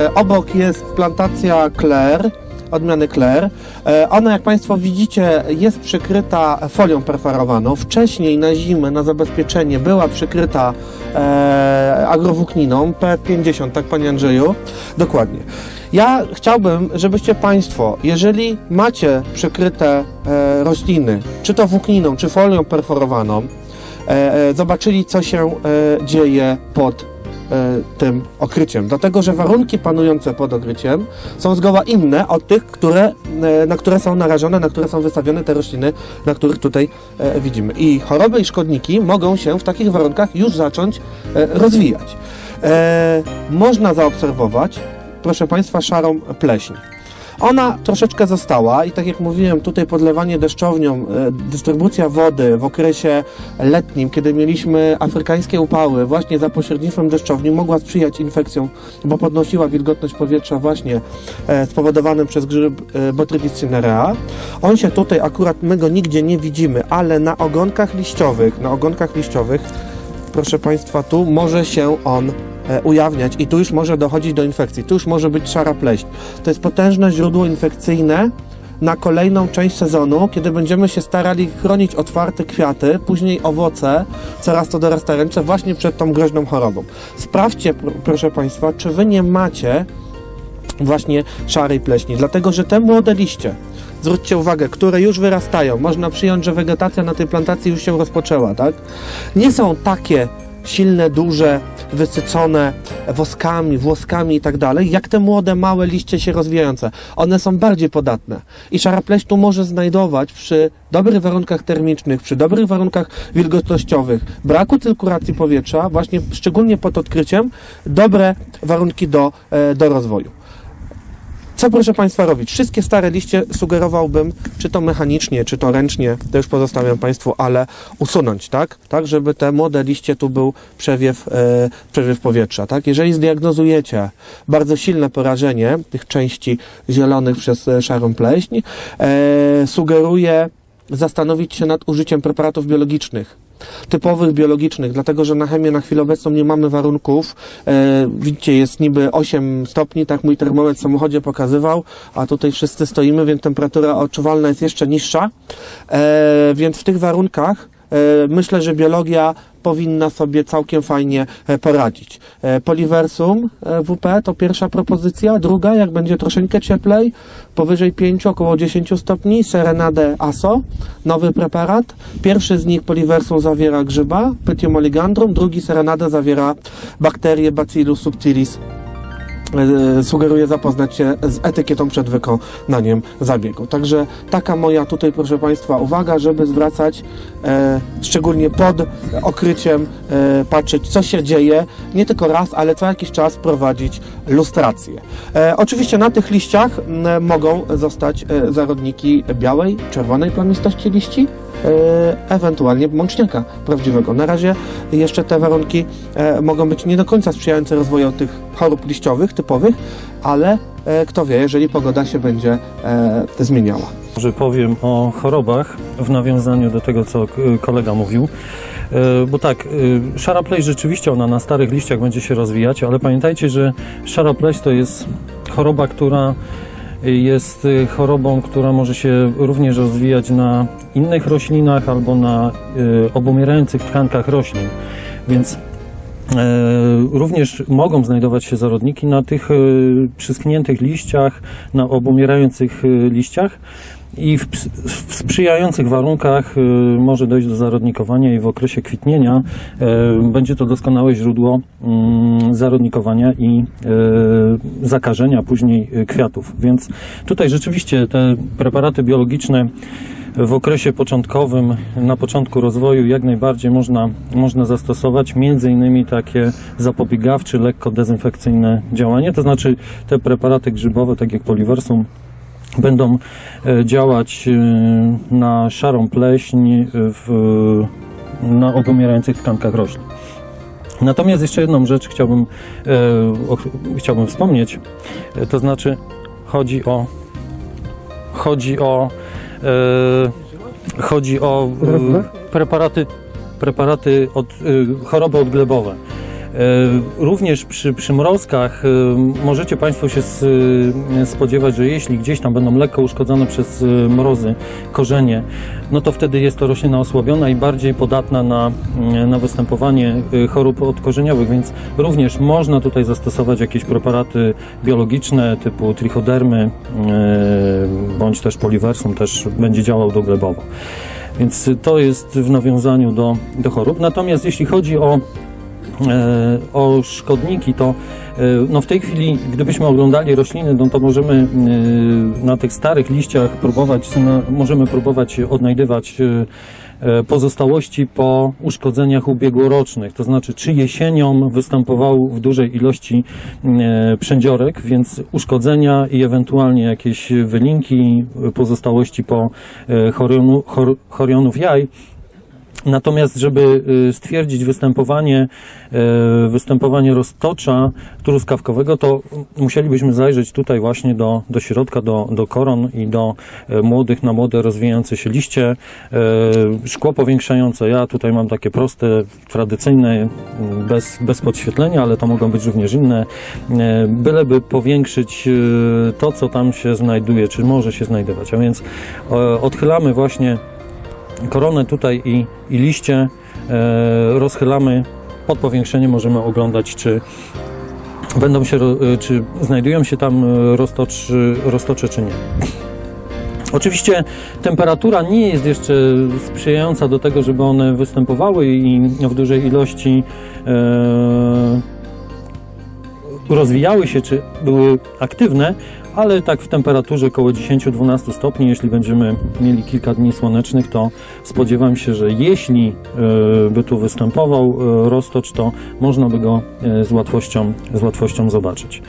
E, Obok jest plantacja Claire, odmiany Claire. E, Ona, jak Państwo widzicie, jest przykryta folią perforowaną. Wcześniej na zimę, na zabezpieczenie była przykryta e, agrowłókniną P50, tak Panie Andrzeju? Dokładnie. Ja chciałbym, żebyście Państwo, jeżeli macie przykryte e, rośliny, czy to włókniną, czy folią perforowaną, e, e, zobaczyli, co się dzieje pod tym okryciem. Dlatego, że warunki panujące pod okryciem są zgoła inne od tych, które, e, na które są narażone, na które są wystawione te rośliny, na których tutaj e, widzimy. I choroby i szkodniki mogą się w takich warunkach już zacząć e, rozwijać. E, można zaobserwować, proszę Państwa, szarą pleśń. Ona troszeczkę została i tak jak mówiłem, tutaj podlewanie deszczownią, e, dystrybucja wody w okresie letnim, kiedy mieliśmy afrykańskie upały, właśnie za pośrednictwem deszczowni, mogła sprzyjać infekcjom, bo podnosiła wilgotność powietrza właśnie e, spowodowanym przez grzyb e, Botrytis cinerea. On się tutaj akurat, my go nigdzie nie widzimy, ale na ogonkach liściowych, na ogonkach liściowych, proszę Państwa, tu może się on ujawniać i tu już może dochodzić do infekcji, tu już może być szara pleśń. To jest potężne źródło infekcyjne na kolejną część sezonu, kiedy będziemy się starali chronić otwarte kwiaty, później owoce, coraz to dorastające właśnie przed tą groźną chorobą. Sprawdźcie, pr- proszę Państwa, czy Wy nie macie właśnie szarej pleśni, dlatego że te młode liście, zwróćcie uwagę, które już wyrastają, można przyjąć, że wegetacja na tej plantacji już się rozpoczęła, tak? Nie są takie silne, duże, wysycone woskami, włoskami i tak dalej, jak te młode, małe liście się rozwijające. One są bardziej podatne. I szara pleść tu może znajdować przy dobrych warunkach termicznych, przy dobrych warunkach wilgotnościowych, braku cyrkulacji powietrza, właśnie szczególnie pod odkryciem, dobre warunki do, e, do rozwoju. Co proszę Państwa robić? Wszystkie stare liście sugerowałbym, czy to mechanicznie, czy to ręcznie, to już pozostawiam Państwu, ale usunąć, tak? Tak, żeby te młode liście tu był przewiew, e, przewiew powietrza, tak? Jeżeli zdiagnozujecie bardzo silne porażenie tych części zielonych przez e, szarą pleśń, e, sugeruję zastanowić się nad użyciem preparatów biologicznych typowych biologicznych, dlatego że na chemię na chwilę obecną nie mamy warunków. E, widzicie, jest niby 8 stopni, tak mój termometr w samochodzie pokazywał, a tutaj wszyscy stoimy, więc temperatura odczuwalna jest jeszcze niższa. E, więc w tych warunkach myślę, że biologia powinna sobie całkiem fajnie e, poradzić. E, Poliversum e, WP to pierwsza propozycja, druga, jak będzie troszeczkę cieplej, powyżej 5, około 10 stopni, Serenade ASO, nowy preparat. Pierwszy z nich Poliversum zawiera grzyba, Pythium oligandrum, drugi Serenade zawiera bakterię Bacillus subtilis e, sugeruję zapoznać się z etykietą przed wykonaniem zabiegu. Także taka moja tutaj, proszę Państwa, uwaga, żeby zwracać e, szczególnie pod okryciem, e, patrzeć, co się dzieje, nie tylko raz, ale co jakiś czas prowadzić lustrację. E, oczywiście na tych liściach mogą zostać e, zarodniki białej, czerwonej plamistości liści, e, ewentualnie mączniaka prawdziwego. Na razie jeszcze te warunki e, mogą być nie do końca sprzyjające rozwoju tych chorób liściowych typowych, ale e, kto wie, jeżeli pogoda się będzie e, zmieniała. Może powiem o chorobach w nawiązaniu do tego, co kolega mówił. E, Bo tak, e, szara pleść rzeczywiście ona na starych liściach będzie się rozwijać, ale pamiętajcie, że szara pleść to jest choroba, która jest e, chorobą, która może się również rozwijać na innych roślinach albo na e, obumierających tkankach roślin. Więc E, Również mogą znajdować się zarodniki na tych przyschniętych liściach, na obumierających liściach i w, w sprzyjających warunkach e, może dojść do zarodnikowania i w okresie kwitnienia e, będzie to doskonałe źródło mm, zarodnikowania i e, zakażenia później kwiatów. Więc tutaj rzeczywiście te preparaty biologiczne w okresie początkowym, na początku rozwoju jak najbardziej można, można zastosować między innymi takie zapobiegawcze, lekko dezynfekcyjne działanie, to znaczy te preparaty grzybowe, tak jak Poliversum, będą e, działać e, na szarą pleśń w, na obumierających tkankach roślin. Natomiast jeszcze jedną rzecz chciałbym, e, o, chciałbym wspomnieć, e, to znaczy chodzi o chodzi o e, chodzi o e, preparaty preparaty od, e, choroby odglebowe. Również przy przymrozkach e, możecie Państwo się e, spodziewać, że jeśli gdzieś tam będą lekko uszkodzone przez e, mrozy korzenie, no to wtedy jest to roślina osłabiona i bardziej podatna na, na występowanie e, chorób odkorzeniowych, więc również można tutaj zastosować jakieś preparaty biologiczne typu trichodermy e, bądź też poliversum też będzie działał doglebowo. Więc to jest w nawiązaniu do, do chorób. Natomiast jeśli chodzi o e, o szkodniki, to e, no w tej chwili, gdybyśmy oglądali rośliny, no to możemy e, na tych starych liściach próbować, na, możemy próbować odnajdywać e, e, pozostałości po uszkodzeniach ubiegłorocznych, to znaczy czy jesienią występował w dużej ilości e, przędziorek, więc uszkodzenia i ewentualnie jakieś wylinki, e, pozostałości po e, chorionu, chor, chorionów jaj, Natomiast, żeby y, stwierdzić występowanie, y, występowanie roztocza truskawkowego, to musielibyśmy zajrzeć tutaj właśnie do, do środka, do, do koron i do y, młodych na młode rozwijające się liście. Szkło powiększające, ja tutaj mam takie proste, tradycyjne, y, bez, bez podświetlenia, ale to mogą być również inne. Byleby powiększyć to, co tam się znajduje, czy może się znajdować. A więc odchylamy właśnie koronę tutaj i, i liście e, rozchylamy pod powiększenie możemy oglądać czy będą się, e, czy znajdują się tam e, roztoczy, roztocze czy nie. Oczywiście temperatura nie jest jeszcze sprzyjająca do tego, żeby one występowały i w dużej ilości e, rozwijały się, czy były aktywne, ale tak w temperaturze około 10-12 stopni, jeśli będziemy mieli kilka dni słonecznych, to spodziewam się, że jeśli e, by tu występował e, roztocz, to można by go e, z łatwością, z łatwością zobaczyć.